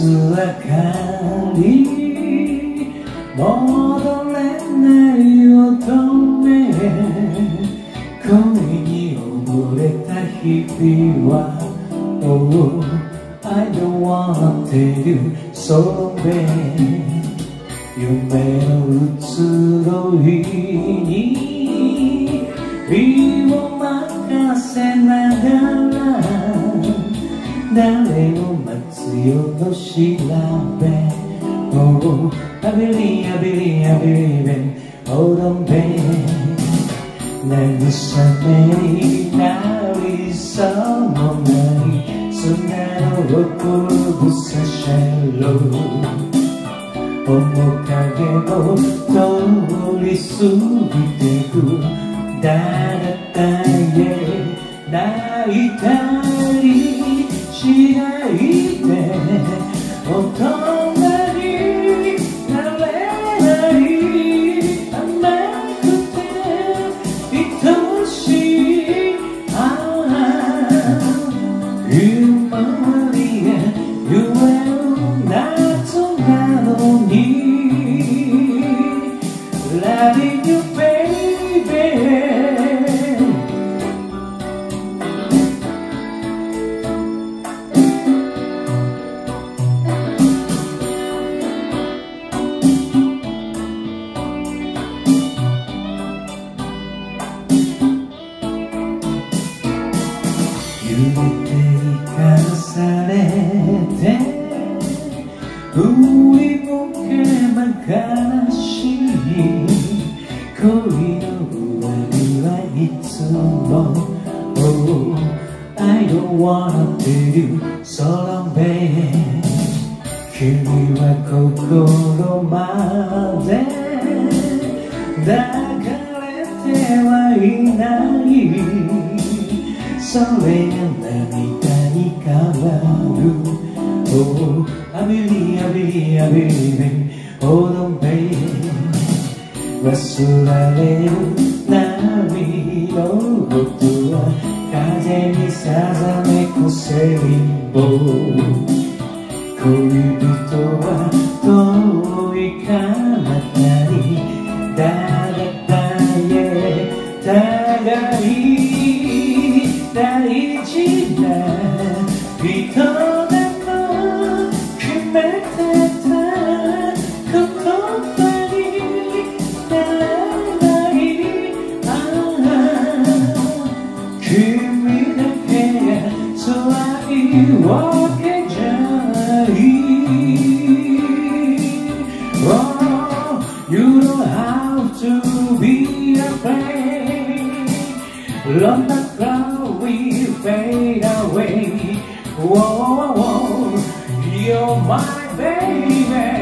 明日は戻れない乙女。恋に溺れた日々は Oh, I don't want you so bad 夢の移ろいに身を任せながら誰を待つよと調べ。Oh, I believe, I believe, I believe Hold on, babe 慰めになりそうもないそんなのを転ぶさシャロ面影を通り過ぎてく。だらだへ泣いたり。しないで大人になれない甘くて愛しいああ今まで言える夏なのに Loving you baby かされて振り向けば悲しい恋の終わりはいつも Oh, I don't wanna tell you so long babe 君は心まで抱かれてはいない。それが涙に変わる Oh, I believe, I believe, I believe Hold on, baby 忘られる波の音は風にさざめくセリンボ恋人は遠い彼方に誰だへ互い大事な人だと決めてた言葉にならないああ君だけが辛いわけじゃない Oh, you don't have to be afraid Love the cloud will fade away. Whoa, whoa, whoa, you're my baby.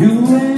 You